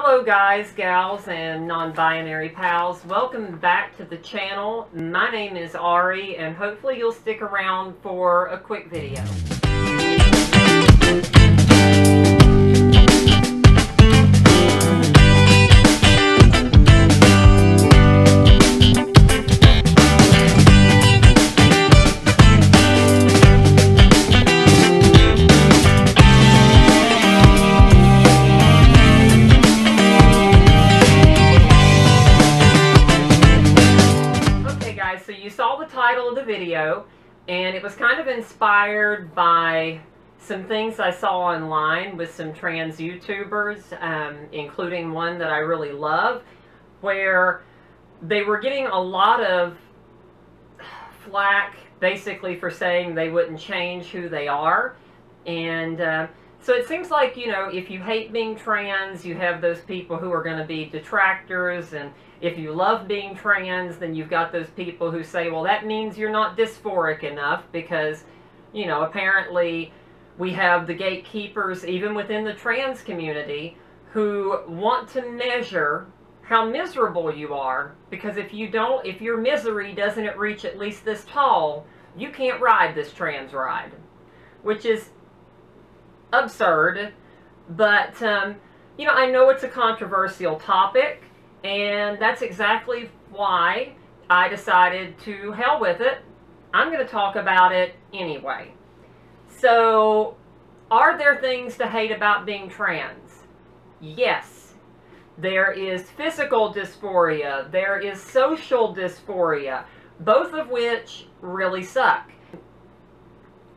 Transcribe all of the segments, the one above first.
Hello guys, gals, and non-binary pals. Welcome back to the channel. My name is Ari, and hopefully you'll stick around for a quick video. And it was kind of inspired by some things I saw online with some trans YouTubers, um, including one that I really love, where they were getting a lot of flack basically for saying they wouldn't change who they are. And uh, so it seems like, you know, if you hate being trans, you have those people who are going to be detractors. And if you love being trans, then you've got those people who say, well, that means you're not dysphoric enough because, you know, apparently we have the gatekeepers, even within the trans community, who want to measure how miserable you are because if you don't if your misery doesn't reach at least this tall you can't ride this trans ride which is absurd but um, you know i know it's a controversial topic and that's exactly why i decided to hell with it i'm going to talk about it anyway so are there things to hate about being trans yes there is physical dysphoria. There is social dysphoria, both of which really suck.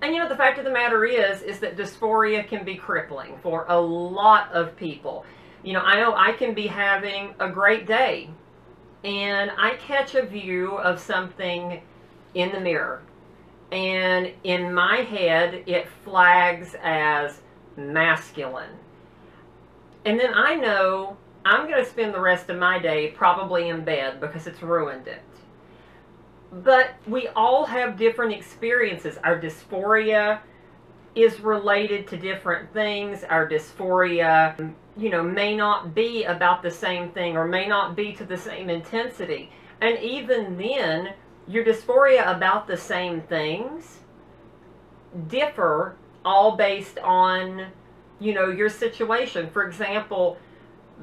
And you know, the fact of the matter is, is that dysphoria can be crippling for a lot of people. You know, I know I can be having a great day and I catch a view of something in the mirror. And in my head, it flags as masculine. And then I know I'm going to spend the rest of my day probably in bed because it's ruined it. But we all have different experiences. Our dysphoria is related to different things. Our dysphoria, you know, may not be about the same thing or may not be to the same intensity. And even then, your dysphoria about the same things differ all based on, you know, your situation. For example,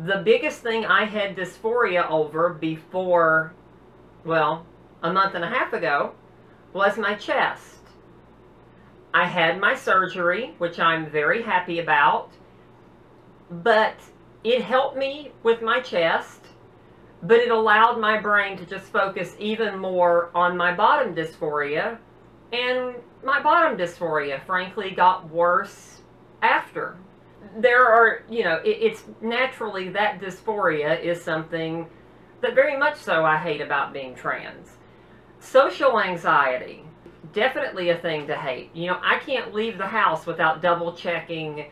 the biggest thing I had dysphoria over before, well, a month and a half ago, was my chest. I had my surgery, which I'm very happy about, but it helped me with my chest, but it allowed my brain to just focus even more on my bottom dysphoria, and my bottom dysphoria, frankly, got worse after there are, you know, it, it's naturally that dysphoria is something that very much so I hate about being trans. Social anxiety, definitely a thing to hate. You know, I can't leave the house without double checking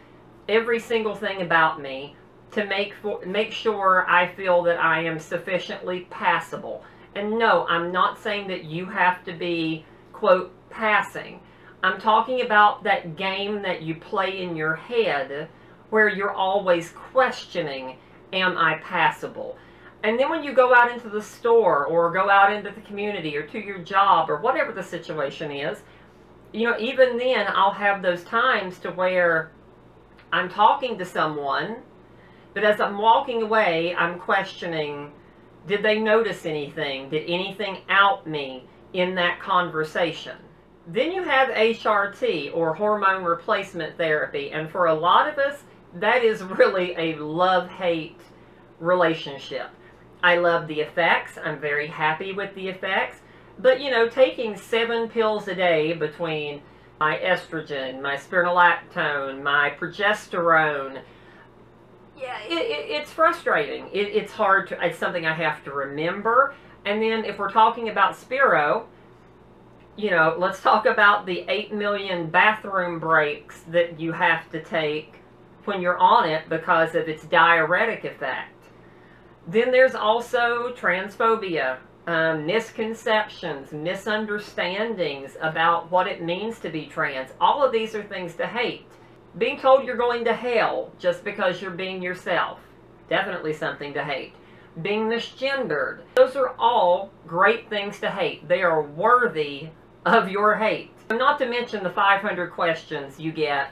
every single thing about me to make for, make sure I feel that I am sufficiently passable. And no, I'm not saying that you have to be, quote, passing. I'm talking about that game that you play in your head where you're always questioning, am I passable? And then when you go out into the store or go out into the community or to your job or whatever the situation is, you know, even then I'll have those times to where I'm talking to someone, but as I'm walking away, I'm questioning, did they notice anything? Did anything out me in that conversation? Then you have HRT or hormone replacement therapy. And for a lot of us, that is really a love-hate relationship. I love the effects. I'm very happy with the effects. But, you know, taking seven pills a day between my estrogen, my spironolactone, my progesterone, yeah, it, it, it's frustrating. It, it's hard to, it's something I have to remember. And then if we're talking about Spiro, you know, let's talk about the 8 million bathroom breaks that you have to take when you're on it because of its diuretic effect. Then there's also transphobia, um, misconceptions, misunderstandings about what it means to be trans. All of these are things to hate. Being told you're going to hell just because you're being yourself. definitely something to hate. Being misgendered, those are all great things to hate. They are worthy of your hate. Not to mention the 500 questions you get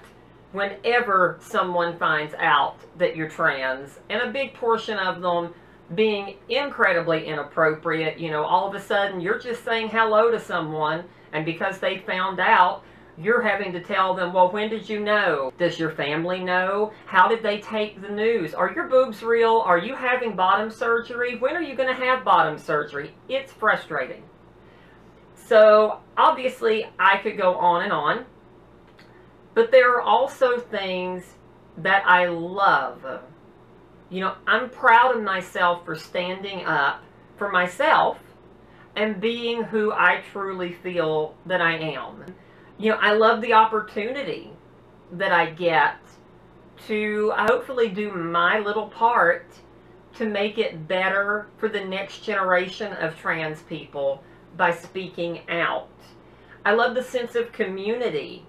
whenever someone finds out that you're trans, and a big portion of them being incredibly inappropriate. You know, all of a sudden you're just saying hello to someone, and because they found out, you're having to tell them, well, when did you know? Does your family know? How did they take the news? Are your boobs real? Are you having bottom surgery? When are you going to have bottom surgery? It's frustrating. So, obviously, I could go on and on. But there are also things that I love. You know, I'm proud of myself for standing up for myself and being who I truly feel that I am you know, I love the opportunity that I get to uh, hopefully do my little part to make it better for the next generation of trans people by speaking out. I love the sense of community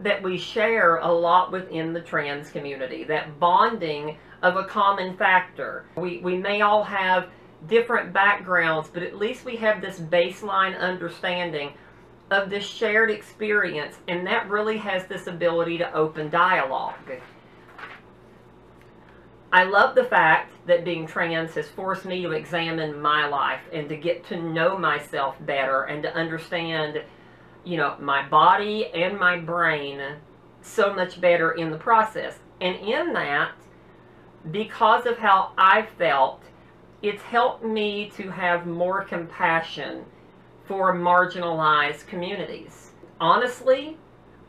that we share a lot within the trans community, that bonding of a common factor. We, we may all have different backgrounds, but at least we have this baseline understanding of this shared experience, and that really has this ability to open dialogue. I love the fact that being trans has forced me to examine my life and to get to know myself better and to understand, you know, my body and my brain so much better in the process. And in that, because of how I felt, it's helped me to have more compassion for marginalized communities. Honestly,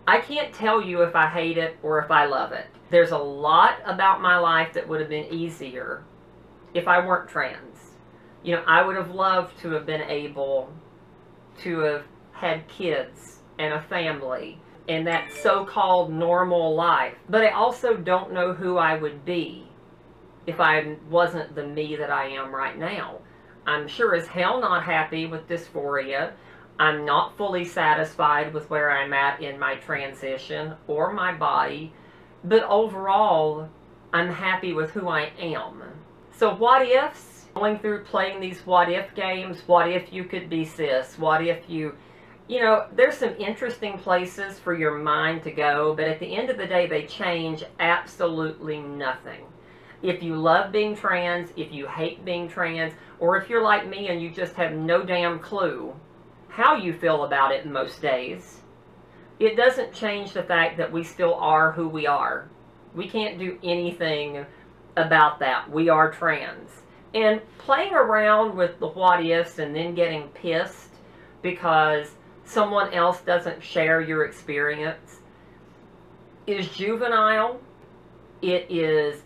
I can't tell you if I hate it or if I love it. There's a lot about my life that would have been easier if I weren't trans. You know, I would have loved to have been able to have had kids and a family and that so-called normal life. But I also don't know who I would be if I wasn't the me that I am right now. I'm sure as hell not happy with dysphoria. I'm not fully satisfied with where I'm at in my transition or my body. But overall, I'm happy with who I am. So what ifs? Going through playing these what if games, what if you could be cis? What if you, you know, there's some interesting places for your mind to go, but at the end of the day, they change absolutely nothing if you love being trans, if you hate being trans, or if you're like me and you just have no damn clue how you feel about it most days, it doesn't change the fact that we still are who we are. We can't do anything about that. We are trans. And playing around with the what ifs and then getting pissed because someone else doesn't share your experience is juvenile. It is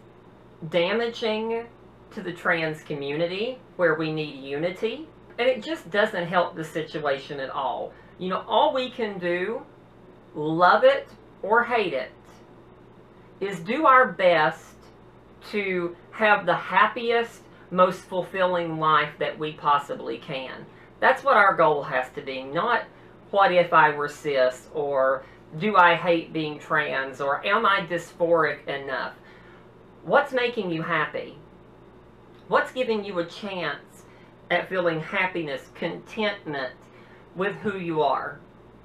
damaging to the trans community where we need unity. And it just doesn't help the situation at all. You know, all we can do, love it or hate it, is do our best to have the happiest, most fulfilling life that we possibly can. That's what our goal has to be, not what if I were cis or do I hate being trans or am I dysphoric enough? What's making you happy? What's giving you a chance at feeling happiness, contentment with who you are?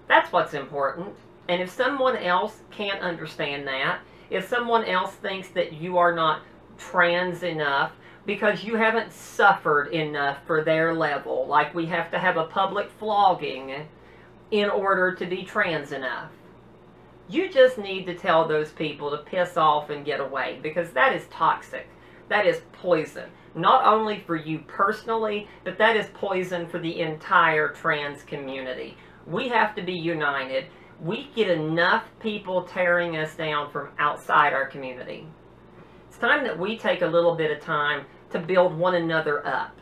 That's what's important. And if someone else can't understand that, if someone else thinks that you are not trans enough because you haven't suffered enough for their level, like we have to have a public flogging in order to be trans enough. You just need to tell those people to piss off and get away because that is toxic. That is poison. Not only for you personally, but that is poison for the entire trans community. We have to be united. We get enough people tearing us down from outside our community. It's time that we take a little bit of time to build one another up.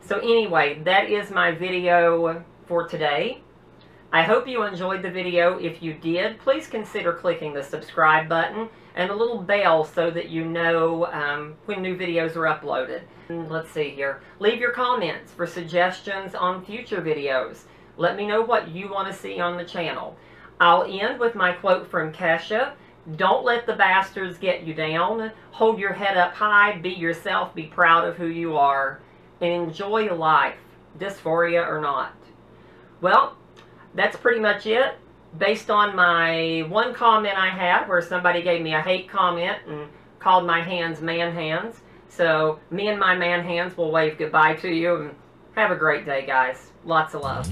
So anyway, that is my video for today. I hope you enjoyed the video. If you did, please consider clicking the subscribe button and the little bell so that you know um, when new videos are uploaded. Let's see here. Leave your comments for suggestions on future videos. Let me know what you want to see on the channel. I'll end with my quote from Kesha. Don't let the bastards get you down. Hold your head up high. Be yourself. Be proud of who you are. And enjoy life, dysphoria or not. Well, that's pretty much it. Based on my one comment I had where somebody gave me a hate comment and called my hands man hands. So me and my man hands will wave goodbye to you and have a great day, guys. Lots of love.